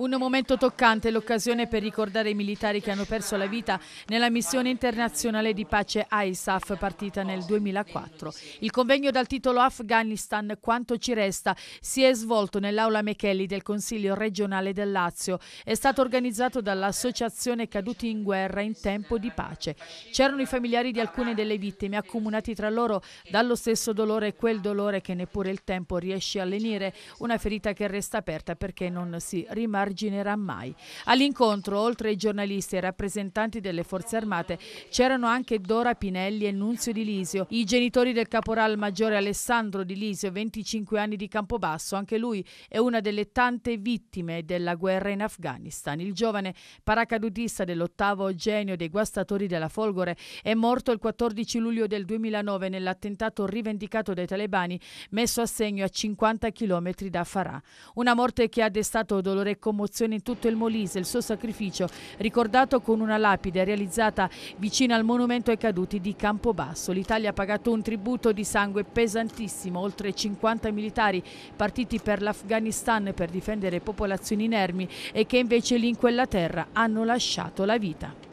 Un momento toccante, l'occasione per ricordare i militari che hanno perso la vita nella missione internazionale di pace ISAF partita nel 2004. Il convegno dal titolo Afghanistan Quanto ci resta si è svolto nell'aula Mechelli del Consiglio regionale del Lazio. È stato organizzato dall'Associazione Caduti in Guerra in Tempo di Pace. C'erano i familiari di alcune delle vittime accomunati tra loro dallo stesso dolore e quel dolore che neppure il tempo riesce a lenire, una ferita che resta aperta perché non si rimarrà arginerà mai. All'incontro, oltre ai giornalisti e ai rappresentanti delle forze armate, c'erano anche Dora Pinelli e Nunzio Di Lisio, i genitori del caporal maggiore Alessandro Di Lisio, 25 anni di Campobasso. Anche lui è una delle tante vittime della guerra in Afghanistan. Il giovane paracadutista dell'ottavo genio dei guastatori della Folgore è morto il 14 luglio del 2009 nell'attentato rivendicato dai talebani messo a segno a 50 km da Farah. Una morte che ha destato dolore e commozione commozione in tutto il Molise, il suo sacrificio ricordato con una lapide realizzata vicino al monumento ai caduti di Campobasso. L'Italia ha pagato un tributo di sangue pesantissimo, oltre 50 militari partiti per l'Afghanistan per difendere popolazioni inermi e che invece lì in quella terra hanno lasciato la vita.